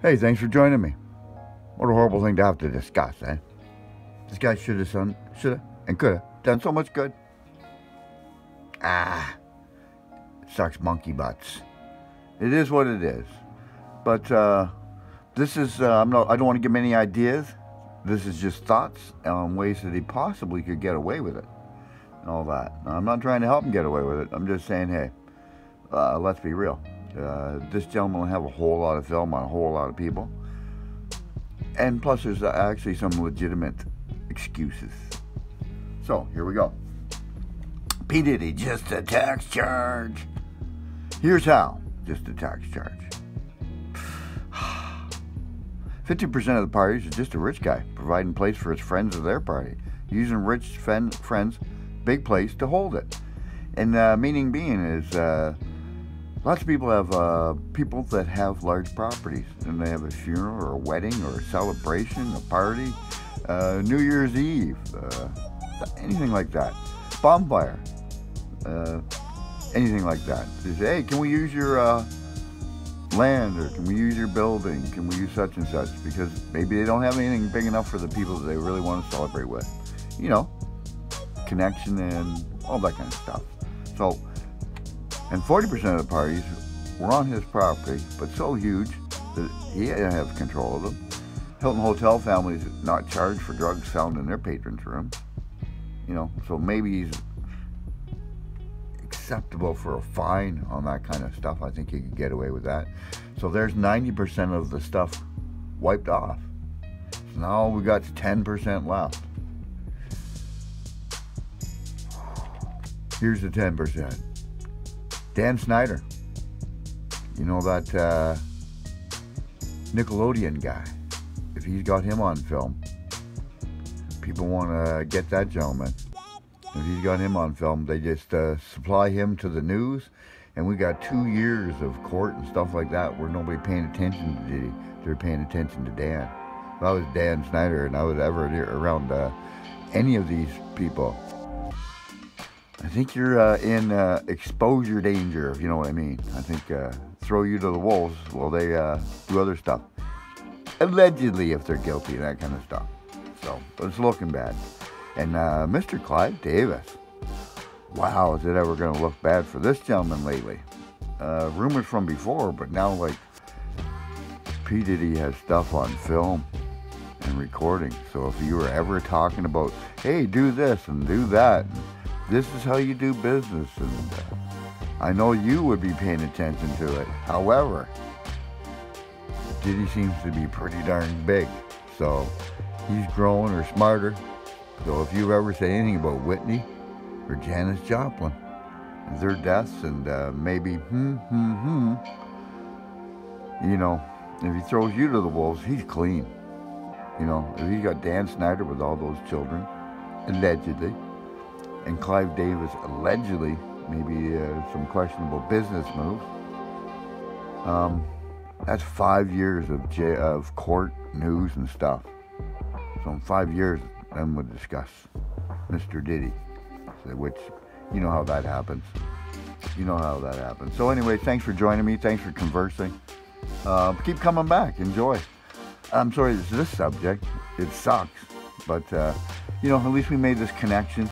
Hey, thanks for joining me. What a horrible thing to have to discuss, eh? This guy should have done, should have, and could have done so much good. Ah, sucks monkey butts. It is what it is. But uh, this is, uh, I'm not, I don't want to give him any ideas. This is just thoughts on ways that he possibly could get away with it and all that. Now, I'm not trying to help him get away with it. I'm just saying, hey, uh, let's be real. Uh, this gentleman will have a whole lot of film on a whole lot of people. And plus, there's actually some legitimate excuses. So, here we go. P. Diddy, just a tax charge. Here's how just a tax charge. 50% of the parties are just a rich guy providing place for his friends of their party, using rich friends' big place to hold it. And uh, meaning being is uh, lots of people have uh, people that have large properties and they have a funeral or a wedding or a celebration, a party, uh, New Year's Eve, uh, anything like that, bonfire, uh, anything like that. They say, hey, can we use your uh, land or can we use your building? Can we use such and such? Because maybe they don't have anything big enough for the people that they really want to celebrate with. You know, connection and all that kind of stuff. So, and 40% of the parties were on his property, but so huge that he didn't have control of them. Hilton Hotel families not charged for drugs found in their patrons' room. You know, so maybe he's acceptable for a fine on that kind of stuff. I think he could get away with that. So there's 90% of the stuff wiped off. So now we got 10% left. Here's the 10%. Dan Snyder. You know that uh, Nickelodeon guy. If he's got him on film, people want to get that gentleman. If he's got him on film, they just uh, supply him to the news, and we got two years of court and stuff like that where nobody paying attention to Diddy. They're paying attention to Dan. If I was Dan Snyder and I was ever around uh, any of these people, I think you're uh, in uh, exposure danger, if you know what I mean. I think uh, throw you to the wolves while they uh, do other stuff. Allegedly, if they're guilty, that kind of stuff. So, it's looking bad. And uh, Mr. Clive Davis. Wow, is it ever going to look bad for this gentleman lately? Uh, rumors from before, but now, like, P. Diddy has stuff on film and recording. So if you were ever talking about, hey, do this and do that, and this is how you do business, and I know you would be paying attention to it. However, Diddy seems to be pretty darn big. So he's growing or smarter. So if you ever say anything about Whitney or Janis Joplin, their deaths and uh, maybe hmm hmm hmm, you know, if he throws you to the wolves, he's clean. You know, if he got Dan Snyder with all those children, allegedly, and Clive Davis allegedly maybe uh, some questionable business moves. Um, that's five years of j- of court news and stuff. So in five years, then we'll discuss Mr. Diddy, which you know how that happens. You know how that happens. So anyway, thanks for joining me. Thanks for conversing. Uh, keep coming back. Enjoy. I'm sorry, this this subject. It sucks, but uh, you know, at least we made this connection.